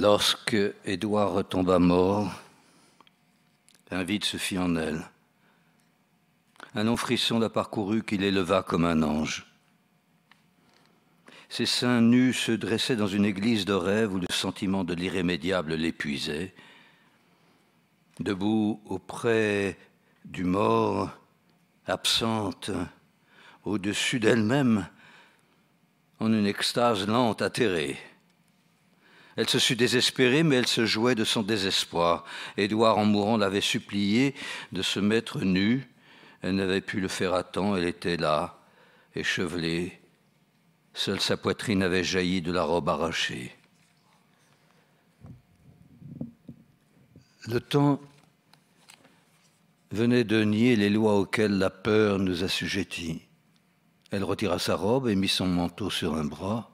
Lorsque Édouard retomba mort, un vide se fit en elle. Un long frisson la parcourut qu'il éleva comme un ange. Ses seins nus se dressaient dans une église de rêve où le sentiment de l'irrémédiable l'épuisait. Debout auprès du mort, absente, au-dessus d'elle-même, en une extase lente, atterrée. Elle se sut désespérée, mais elle se jouait de son désespoir. Édouard, en mourant, l'avait suppliée de se mettre nue. Elle n'avait pu le faire à temps, elle était là, échevelée. Seule sa poitrine avait jailli de la robe arrachée. Le temps venait de nier les lois auxquelles la peur nous assujettit. Elle retira sa robe et mit son manteau sur un bras.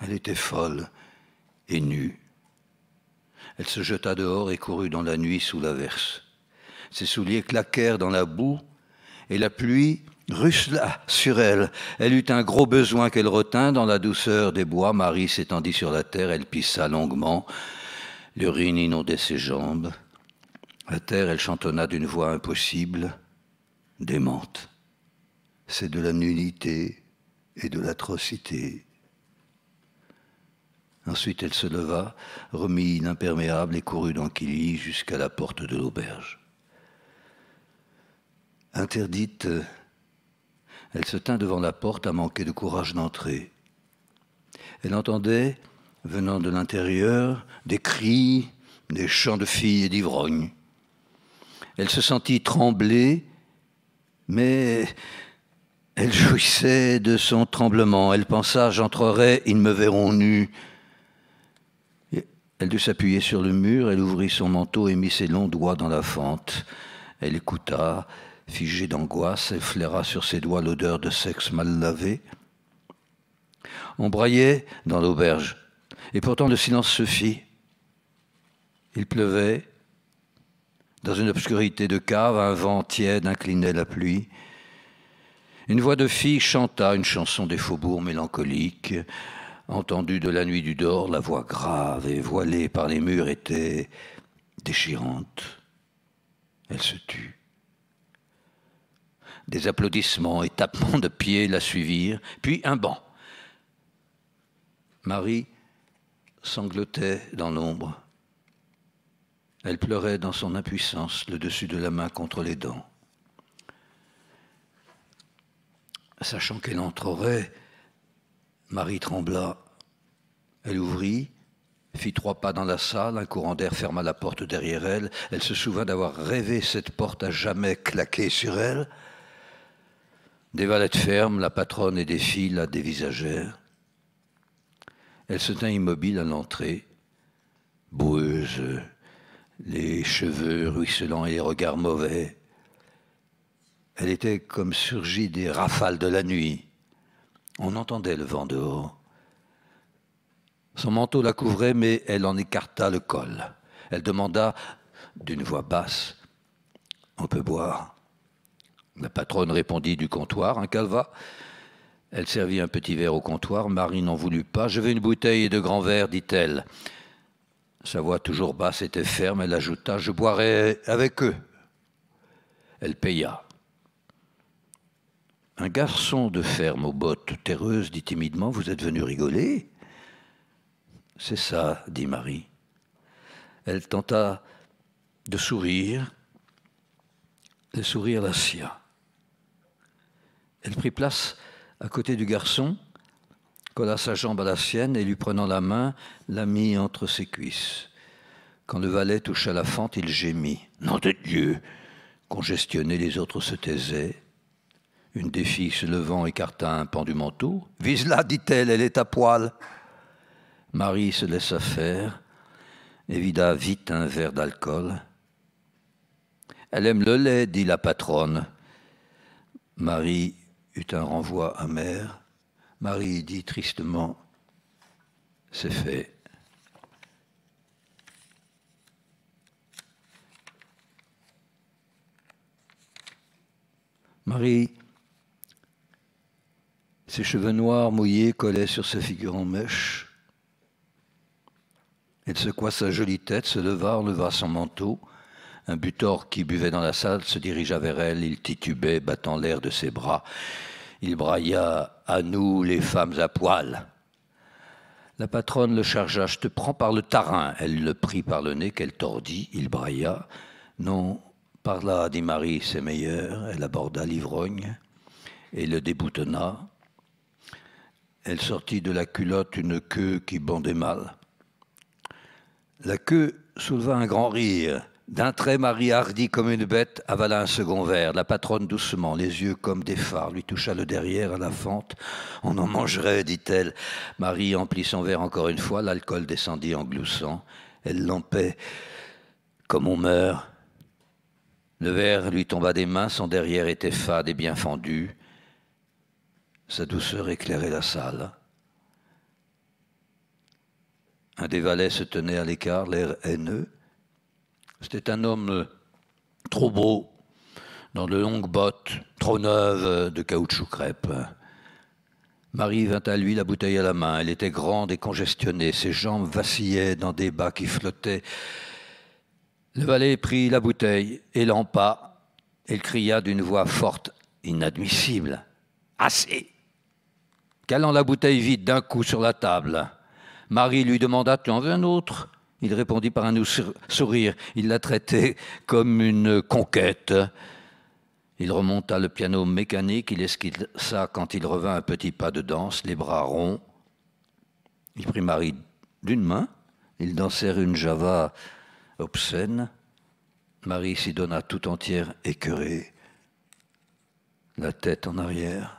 Elle était folle et nue. Elle se jeta dehors et courut dans la nuit sous l'averse. Ses souliers claquèrent dans la boue et la pluie russela sur elle. Elle eut un gros besoin qu'elle retint dans la douceur des bois. Marie s'étendit sur la terre, elle pissa longuement. L'urine inondait ses jambes. À terre, elle chantonna d'une voix impossible, démente. C'est de la nullité et de l'atrocité. Ensuite, elle se leva, remit l'imperméable et courut dans Killy jusqu'à la porte de l'auberge. Interdite, elle se tint devant la porte à manquer de courage d'entrer. Elle entendait, venant de l'intérieur, des cris, des chants de filles et d'ivrognes. Elle se sentit trembler, mais elle jouissait de son tremblement. Elle pensa, j'entrerai, ils me verront nu. Elle dut s'appuyer sur le mur, elle ouvrit son manteau et mit ses longs doigts dans la fente. Elle écouta, figée d'angoisse, elle flaira sur ses doigts l'odeur de sexe mal lavé. On braillait dans l'auberge, et pourtant le silence se fit. Il pleuvait. Dans une obscurité de cave, un vent tiède inclinait la pluie. Une voix de fille chanta une chanson des faubourgs mélancoliques entendue de la nuit du dehors, la voix grave et voilée par les murs était déchirante. Elle se tut. Des applaudissements et tapements de pieds la suivirent, puis un banc. Marie sanglotait dans l'ombre. Elle pleurait dans son impuissance, le dessus de la main contre les dents. Sachant qu'elle entrerait, Marie trembla. Elle ouvrit, fit trois pas dans la salle, un courant d'air ferma la porte derrière elle. Elle se souvint d'avoir rêvé cette porte à jamais claquer sur elle. Des valettes fermes, la patronne et des filles la dévisagèrent. Elle se tint immobile à l'entrée, boueuse, les cheveux ruisselants et les regards mauvais. Elle était comme surgie des rafales de la nuit. On entendait le vent dehors. Son manteau la couvrait, mais elle en écarta le col. Elle demanda d'une voix basse On peut boire? La patronne répondit du comptoir Un calva Elle servit un petit verre au comptoir. Marie n'en voulut pas. Je veux une bouteille de grands verres, dit-elle. Sa voix toujours basse était ferme. Elle ajouta Je boirai avec eux. Elle paya. Un garçon de ferme aux bottes terreuses dit timidement Vous êtes venu rigoler C'est ça, dit Marie. Elle tenta de sourire. Le sourire la sia. Elle prit place à côté du garçon, colla sa jambe à la sienne et lui prenant la main, la mit entre ses cuisses. Quand le valet toucha la fente, il gémit. Nom de Dieu Congestionné, les autres se taisaient. Une des filles se levant écarta un pan du manteau. Vise-la, dit-elle, elle est à poil. Marie se laissa faire et vida vite un verre d'alcool. Elle aime le lait, dit la patronne. Marie eut un renvoi amer. Marie dit tristement C'est fait. Marie ses cheveux noirs mouillés collaient sur sa figure en mèche. Elle secoua sa jolie tête, se leva, enleva son manteau. Un butor qui buvait dans la salle se dirigea vers elle. Il titubait, battant l'air de ses bras. Il brailla À nous, les femmes à poil. La patronne le chargea Je te prends par le tarin. Elle le prit par le nez qu'elle tordit. Il brailla Non, par là, dit Marie, c'est meilleur. Elle aborda l'ivrogne et le déboutonna. Elle sortit de la culotte une queue qui bondait mal. La queue souleva un grand rire. D'un trait, Marie hardie comme une bête avala un second verre. La patronne doucement, les yeux comme des phares, lui toucha le derrière à la fente. On en mangerait, dit-elle. Marie emplit son verre encore une fois. L'alcool descendit en gloussant. Elle lampait comme on meurt. Le verre lui tomba des mains, son derrière était fade et bien fendu. Sa douceur éclairait la salle. Un des valets se tenait à l'écart, l'air haineux. C'était un homme euh, trop beau, dans de longues bottes, trop neuves euh, de caoutchouc crêpe. Marie vint à lui, la bouteille à la main. Elle était grande et congestionnée. Ses jambes vacillaient dans des bas qui flottaient. Le valet prit la bouteille, élampa. Elle cria d'une voix forte, inadmissible. Assez Calant la bouteille vide d'un coup sur la table. Marie lui demanda Tu en veux un autre? Il répondit par un sourire. Il la traitait comme une conquête. Il remonta le piano mécanique, il esquissa quand il revint un petit pas de danse, les bras ronds. Il prit Marie d'une main, ils dansèrent une java obscène. Marie s'y donna tout entière écœurée, la tête en arrière.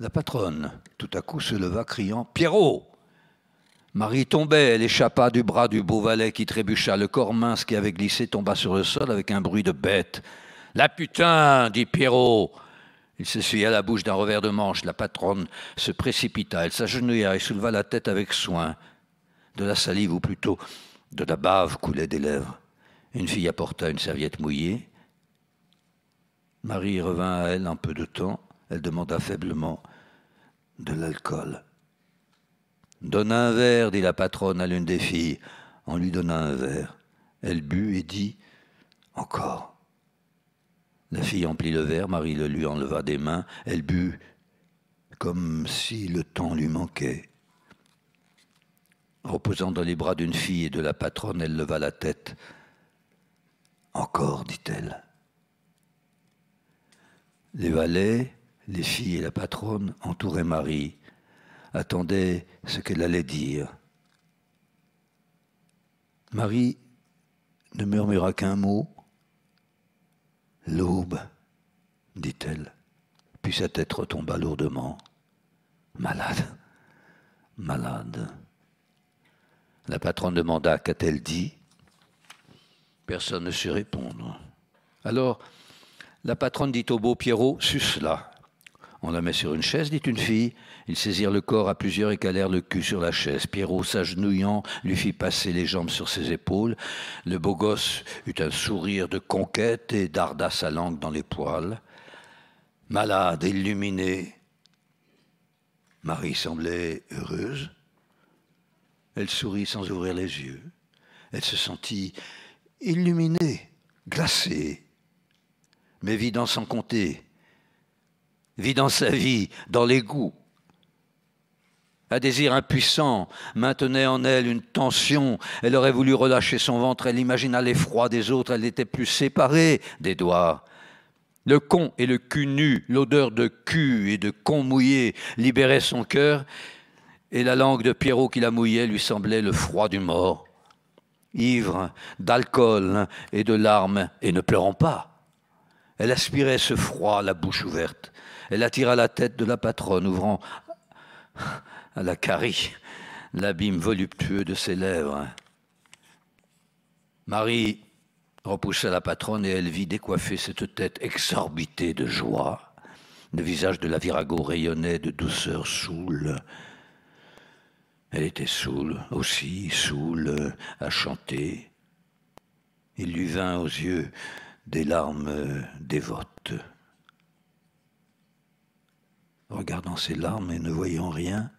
La patronne, tout à coup, se leva criant Pierrot Marie tombait, elle échappa du bras du beau valet qui trébucha. Le corps mince qui avait glissé tomba sur le sol avec un bruit de bête. La putain dit Pierrot. Il s'essuya la bouche d'un revers de manche. La patronne se précipita. Elle s'agenouilla et souleva la tête avec soin. De la salive, ou plutôt de la bave, coulait des lèvres. Une fille apporta une serviette mouillée. Marie revint à elle en peu de temps. Elle demanda faiblement de l'alcool. Donne un verre, dit la patronne à l'une des filles. On lui donna un verre. Elle but et dit Encore. La fille emplit le verre, Marie le lui enleva des mains. Elle but comme si le temps lui manquait. Reposant dans les bras d'une fille et de la patronne, elle leva la tête. Encore, dit-elle. Les valets les filles et la patronne entouraient Marie, attendaient ce qu'elle allait dire. Marie ne murmura qu'un mot. L'aube, dit-elle, puis sa tête retomba lourdement. Malade, malade. La patronne demanda qu'a-t-elle dit Personne ne sut répondre. Alors, la patronne dit au beau Pierrot, suce-la. On la met sur une chaise, dit une fille. Ils saisirent le corps à plusieurs et calèrent le cul sur la chaise. Pierrot, s'agenouillant, lui fit passer les jambes sur ses épaules. Le beau gosse eut un sourire de conquête et darda sa langue dans les poils. Malade, illuminée, Marie semblait heureuse. Elle sourit sans ouvrir les yeux. Elle se sentit illuminée, glacée, mais vidant sans compter vit dans sa vie, dans l'égout. Un désir impuissant maintenait en elle une tension. Elle aurait voulu relâcher son ventre. Elle imagina l'effroi des autres. Elle n'était plus séparée des doigts. Le con et le cul nu, l'odeur de cul et de con mouillé libéraient son cœur. Et la langue de Pierrot qui la mouillait lui semblait le froid du mort. Ivre d'alcool et de larmes et ne pleurant pas. Elle aspirait ce froid, la bouche ouverte. Elle attira la tête de la patronne, ouvrant à la carie l'abîme voluptueux de ses lèvres. Marie repoussa la patronne et elle vit décoiffer cette tête exorbitée de joie. Le visage de la virago rayonnait de douceur saoule. Elle était saoule aussi, saoule à chanter. Il lui vint aux yeux des larmes dévotes. Regardant ses larmes et ne voyant rien,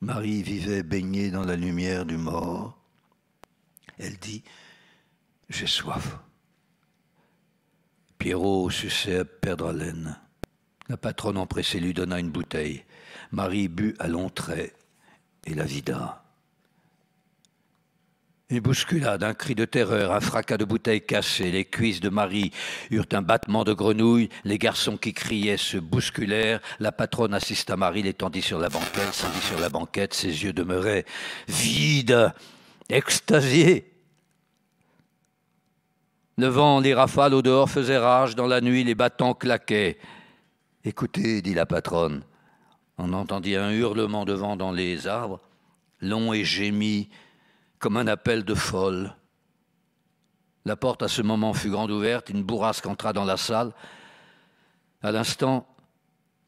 Marie vivait baignée dans la lumière du mort. Elle dit J'ai soif. Pierrot suçait à perdre haleine. La patronne empressée lui donna une bouteille. Marie but à longs traits et la vida. Une bousculade, un cri de terreur, un fracas de bouteilles cassées, les cuisses de Marie eurent un battement de grenouille, les garçons qui criaient se bousculèrent, la patronne assista Marie, l'étendit sur la banquette, s'endit sur la banquette, ses yeux demeuraient vides, extasiés. Le vent, les rafales au dehors faisaient rage, dans la nuit les battants claquaient. Écoutez, dit la patronne. On entendit un hurlement de vent dans les arbres, long et gémi, comme un appel de folle. La porte à ce moment fut grande ouverte, une bourrasque entra dans la salle. À l'instant,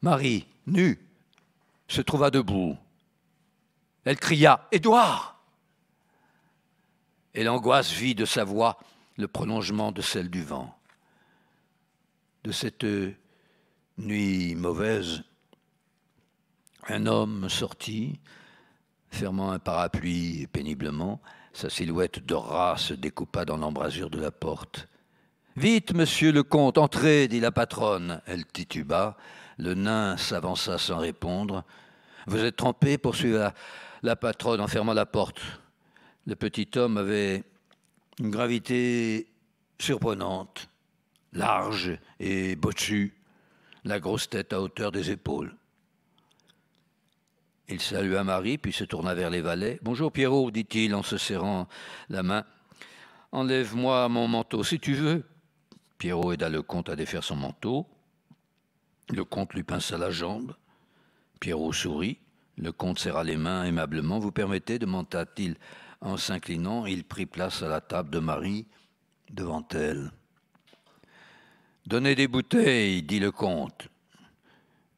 Marie, nue, se trouva debout. Elle cria Édouard Et l'angoisse vit de sa voix le prolongement de celle du vent. De cette nuit mauvaise, un homme sortit, Fermant un parapluie péniblement, sa silhouette de rat se découpa dans l'embrasure de la porte. Vite, monsieur le comte, entrez, dit la patronne. Elle tituba. Le nain s'avança sans répondre. Vous êtes trempé poursuivit la, patronne en fermant la porte. Le petit homme avait une gravité surprenante, large et bossu, la grosse tête à hauteur des épaules. Il salua Marie, puis se tourna vers les valets. Bonjour Pierrot, dit-il en se serrant la main. Enlève-moi mon manteau si tu veux. Pierrot aida le comte à défaire son manteau. Le comte lui pinça la jambe. Pierrot sourit. Le comte serra les mains aimablement. Vous permettez? demanda-t-il en s'inclinant. Il prit place à la table de Marie devant elle. Donnez des bouteilles, dit le comte.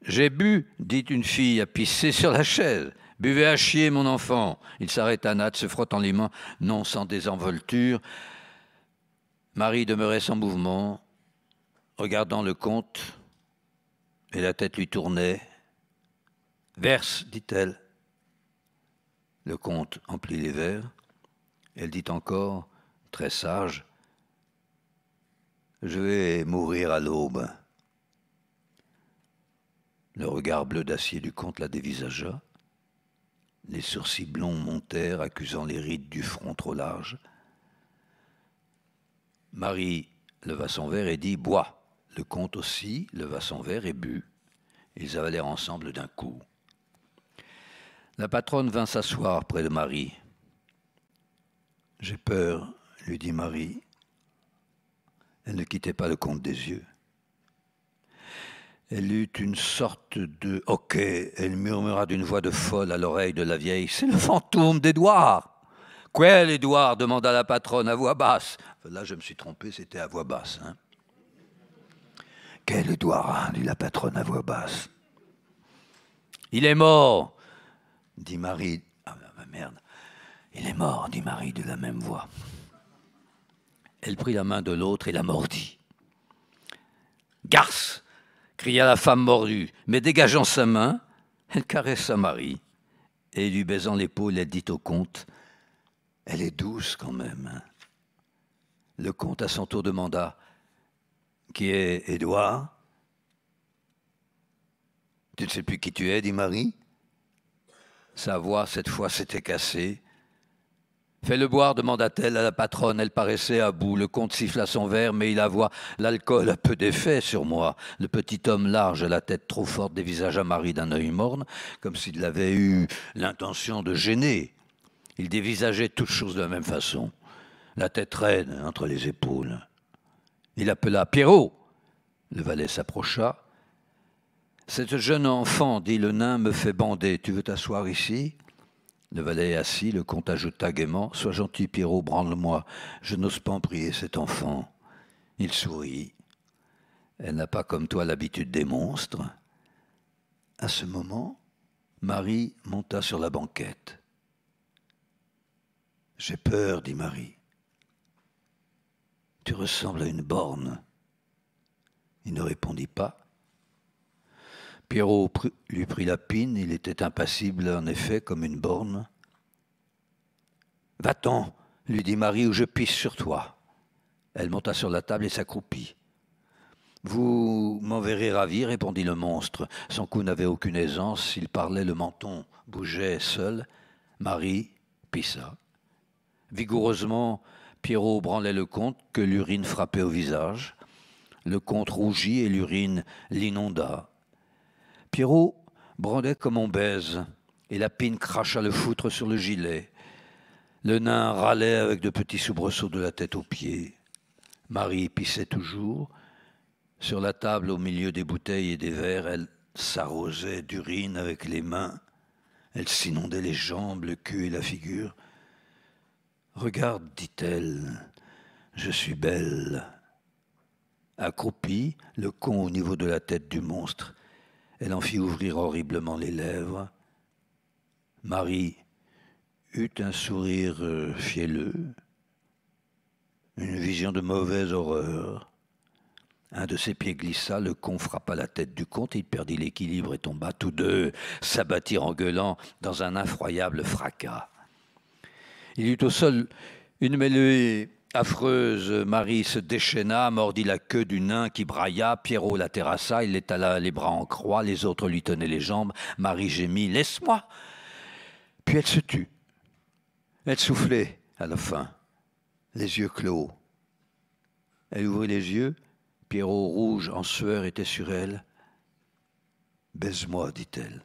J'ai bu, dit une fille à pisser sur la chaise. Buvez à chier, mon enfant. Il s'arrêta Nat, se frottant les mains, non sans désenvolture. Marie demeurait sans mouvement, regardant le comte, et la tête lui tournait. Verse, dit-elle. Le comte emplit les verres. Elle dit encore, très sage, Je vais mourir à l'aube. Le regard bleu d'acier du comte la dévisagea. Les sourcils blonds montèrent, accusant les rides du front trop large. Marie leva son verre et dit Bois. Le comte aussi leva son verre et but. Ils avalèrent ensemble d'un coup. La patronne vint s'asseoir près de Marie. J'ai peur, lui dit Marie. Elle ne quittait pas le comte des yeux. Elle eut une sorte de hoquet. Elle murmura d'une voix de folle à l'oreille de la vieille C'est le fantôme d'Édouard Quel Édouard? demanda la patronne à voix basse. Là, je me suis trompé, c'était à voix basse. Hein. Quel Édouard dit la patronne à voix basse. Il est mort dit Marie. Ah merde. Il est mort, dit Marie de la même voix. Elle prit la main de l'autre et la mordit. Garce cria la femme mordue, mais dégageant sa main, elle caressa Marie, et lui baisant l'épaule, elle dit au comte Elle est douce quand même. Hein. Le comte à son tour demanda Qui est Édouard Tu ne sais plus qui tu es, dit Marie. Sa voix, cette fois, s'était cassée. Fais-le boire, demanda-t-elle à la patronne. Elle paraissait à bout. Le comte siffla son verre, mais il avoua L'alcool a peu d'effet sur moi. Le petit homme large, la tête trop forte, dévisagea Marie d'un œil morne, comme s'il avait eu l'intention de gêner. Il dévisageait toutes choses de la même façon, la tête raide entre les épaules. Il appela Pierrot. Le valet s'approcha. Cette jeune enfant, dit le nain, me fait bander. Tu veux t'asseoir ici? Le valet assis, le comte ajouta gaiement Sois gentil, Pierrot, branle-moi. Je n'ose pas en prier cet enfant. Il sourit. Elle n'a pas comme toi l'habitude des monstres. À ce moment, Marie monta sur la banquette. J'ai peur, dit Marie. Tu ressembles à une borne. Il ne répondit pas. Pierrot lui prit la pine, il était impassible en effet comme une borne. Va-t'en, lui dit Marie, ou je pisse sur toi. Elle monta sur la table et s'accroupit. Vous m'en verrez ravi, répondit le monstre. Son cou n'avait aucune aisance, il parlait, le menton bougeait seul. Marie pissa. Vigoureusement, Pierrot branlait le comte que l'urine frappait au visage. Le comte rougit et l'urine l'inonda. Pierrot brandait comme on baise, et la pine cracha le foutre sur le gilet. Le nain râlait avec de petits soubresauts de la tête aux pieds. Marie pissait toujours. Sur la table, au milieu des bouteilles et des verres, elle s'arrosait d'urine avec les mains. Elle s'inondait les jambes, le cul et la figure. Regarde, dit-elle, je suis belle. Accroupie, le con au niveau de la tête du monstre, elle en fit ouvrir horriblement les lèvres. Marie eut un sourire euh, fielleux, une vision de mauvaise horreur. Un de ses pieds glissa, le con frappa la tête du comte, il perdit l'équilibre et tomba. Tous deux s'abattirent en gueulant dans un effroyable fracas. Il eut au sol une mêlée affreuse. Marie se déchaîna, mordit la queue du nain qui brailla. Pierrot la terrassa, il étala les bras en croix, les autres lui tenaient les jambes. Marie gémit Laisse-moi Puis elle se tut. Elle soufflait à la fin, les yeux clos. Elle ouvrit les yeux. Pierrot, rouge en sueur, était sur elle. Baise-moi, dit-elle.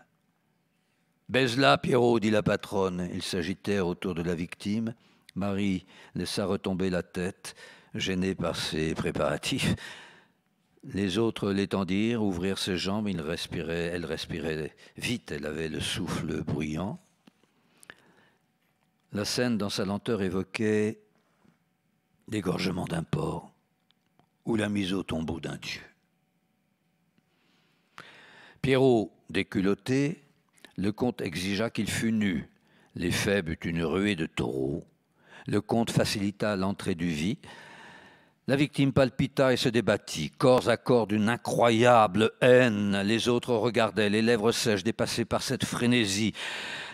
Baise-la, Pierrot, dit la patronne. Ils s'agitèrent autour de la victime. Marie laissa retomber la tête, gênée par ses préparatifs. Les autres l'étendirent, ouvrirent ses jambes, il respirait, elle respirait vite, elle avait le souffle bruyant. La scène, dans sa lenteur, évoquait l'égorgement d'un porc ou la mise au tombeau d'un dieu. Pierrot, déculotté, le comte exigea qu'il fût nu. Les faibles eut une ruée de taureaux. Le comte facilita l'entrée du vie. La victime palpita et se débattit, corps à corps d'une incroyable haine. Les autres regardaient, les lèvres sèches dépassées par cette frénésie.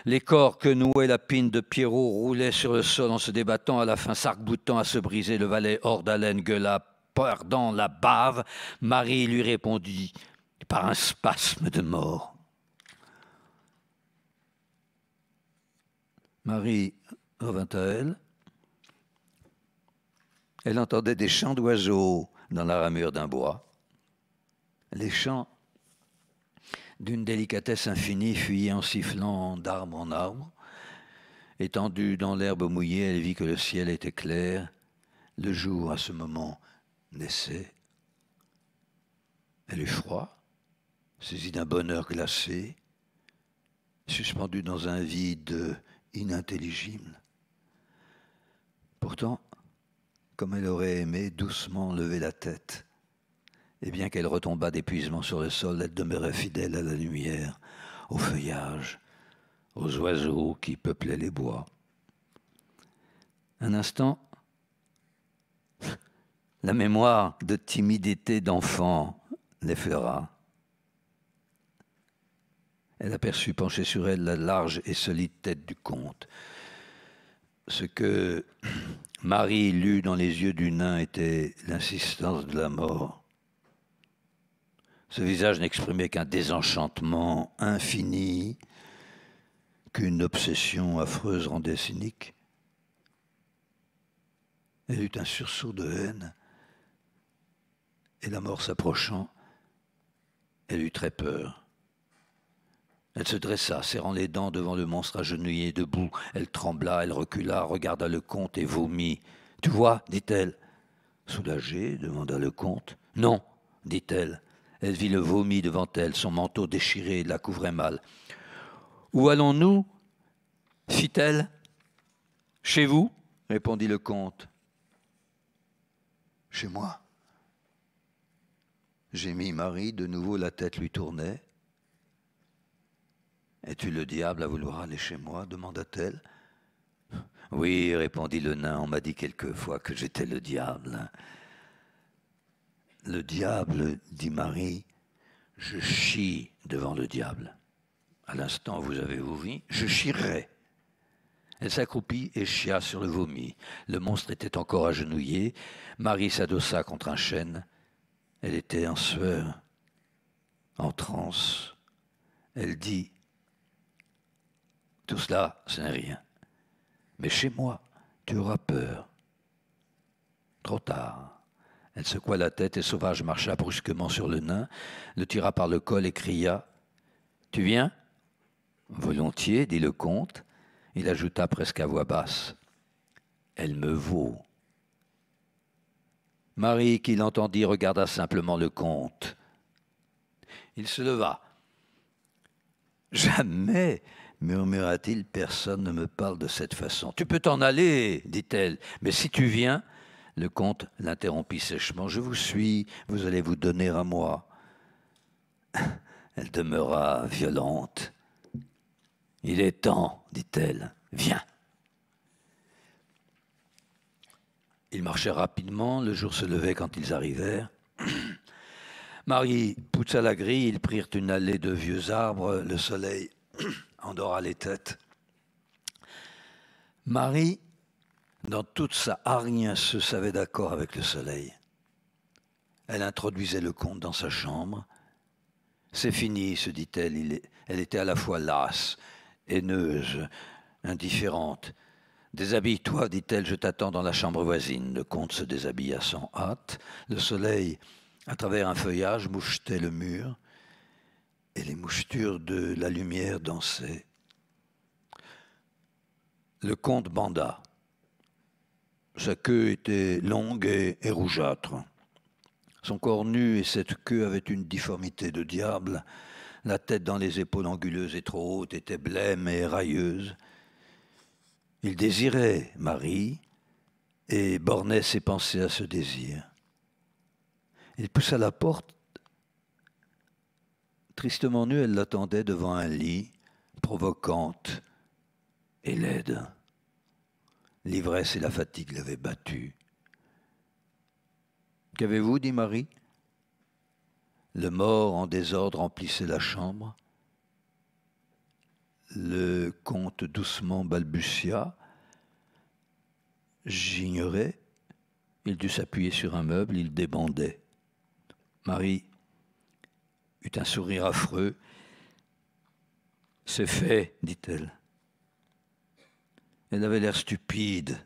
Les corps que nouait la pine de Pierrot roulaient sur le sol en se débattant, à la fin s'arc-boutant à se briser. Le valet hors d'haleine gueula, perdant la bave. Marie lui répondit par un spasme de mort. Marie revint à elle. Elle entendait des chants d'oiseaux dans la ramure d'un bois. Les chants, d'une délicatesse infinie, fuyaient en sifflant d'arbre en arbre. Étendue dans l'herbe mouillée, elle vit que le ciel était clair. Le jour, à ce moment, naissait. Elle eut froid, saisie d'un bonheur glacé, suspendue dans un vide inintelligible. Pourtant, comme elle aurait aimé doucement lever la tête, et bien qu'elle retombât d'épuisement sur le sol, elle demeurait fidèle à la lumière, au feuillage, aux oiseaux qui peuplaient les bois. Un instant, la mémoire de timidité d'enfant l'effleura. Elle aperçut pencher sur elle la large et solide tête du comte. Ce que Marie lut dans les yeux du nain était l'insistance de la mort. Ce visage n'exprimait qu'un désenchantement infini, qu'une obsession affreuse rendait cynique. Elle eut un sursaut de haine, et la mort s'approchant, elle eut très peur. Elle se dressa, serrant les dents devant le monstre agenouillé debout. Elle trembla, elle recula, regarda le comte et vomit. Tu vois, dit-elle. Soulagée, demanda le comte. Non, dit-elle. Elle vit le vomi devant elle, son manteau déchiré la couvrait mal. Où allons-nous? fit-elle. Chez vous? répondit le comte. Chez moi. Gémit Marie, de nouveau la tête lui tournait. Es-tu le diable à vouloir aller chez moi demanda-t-elle. Oui, répondit le nain, on m'a dit quelquefois que j'étais le diable. Le diable, dit Marie, Je chie devant le diable. À l'instant où vous avez vu, je chierai. Elle s'accroupit et chia sur le vomi. Le monstre était encore agenouillé. Marie s'adossa contre un chêne. Elle était en sueur, en transe. Elle dit Tout cela, ce n'est rien. Mais chez moi, tu auras peur. Trop tard. Elle secoua la tête et Sauvage marcha brusquement sur le nain, le tira par le col et cria Tu viens? Volontiers, dit le comte. Il ajouta presque à voix basse Elle me vaut. Marie, qui l'entendit, regarda simplement le comte. Il se leva. Jamais, murmura-t-il, personne ne me parle de cette façon. Tu peux t'en aller, dit-elle, mais si tu viens, le comte l'interrompit sèchement. Je vous suis, vous allez vous donner à moi. Elle demeura violente. Il est temps, dit-elle. Viens. Ils marchaient rapidement, le jour se levait quand ils arrivèrent. Marie poussa la grille, ils prirent une allée de vieux arbres, le soleil endora les têtes. Marie, dans toute sa hargne, se savait d'accord avec le soleil. Elle introduisait le comte dans sa chambre. C'est fini, se dit-elle. Elle était à la fois lasse, haineuse, indifférente. Déshabille-toi, dit-elle, je t'attends dans la chambre voisine. Le comte se déshabilla sans hâte. Le soleil, à travers un feuillage, mouchetait le mur, et les mouchetures de la lumière dansaient. Le comte banda. Sa queue était longue et, et rougeâtre. Son corps nu et cette queue avaient une difformité de diable. La tête dans les épaules anguleuses et trop hautes était blême et railleuse. Il désirait Marie et bornait ses pensées à ce désir. Il poussa la porte. Tristement nue, elle l'attendait devant un lit, provocante et laide. L'ivresse et la fatigue l'avaient battue. Qu'avez-vous dit Marie? Le mort en désordre emplissait la chambre. Le comte doucement balbutia. J'ignorais. Il dut s'appuyer sur un meuble, il débandait. Marie eut un sourire affreux. C'est fait, dit-elle. Elle avait l'air stupide,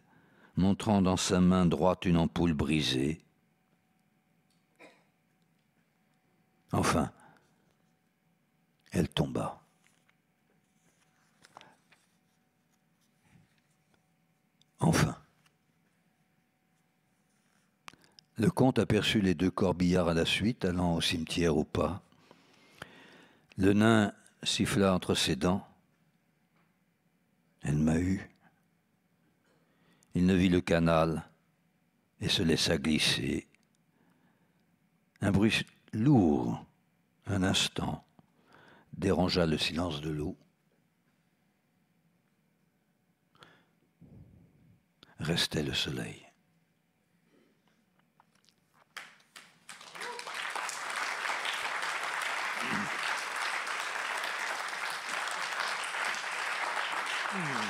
montrant dans sa main droite une ampoule brisée. Enfin, elle tomba. Enfin. Le comte aperçut les deux corbillards à la suite, allant au cimetière au pas. Le nain siffla entre ses dents. Elle m'a eu. Il ne vit le canal et se laissa glisser. Un bruit lourd, un instant, dérangea le silence de l'eau. restait le soleil. Mm.